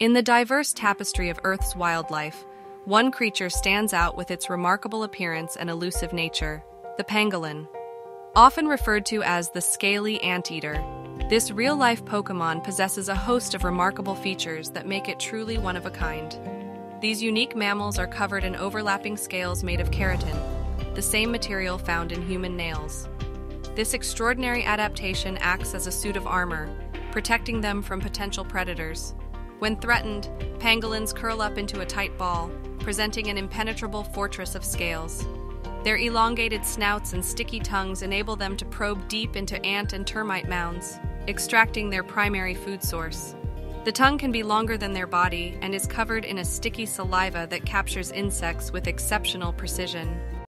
In the diverse tapestry of Earth's wildlife, one creature stands out with its remarkable appearance and elusive nature the pangolin. Often referred to as the scaly anteater, this real life Pokemon possesses a host of remarkable features that make it truly one of a kind. These unique mammals are covered in overlapping scales made of keratin, the same material found in human nails. This extraordinary adaptation acts as a suit of armor, protecting them from potential predators. When threatened, pangolins curl up into a tight ball, presenting an impenetrable fortress of scales. Their elongated snouts and sticky tongues enable them to probe deep into ant and termite mounds, extracting their primary food source. The tongue can be longer than their body and is covered in a sticky saliva that captures insects with exceptional precision.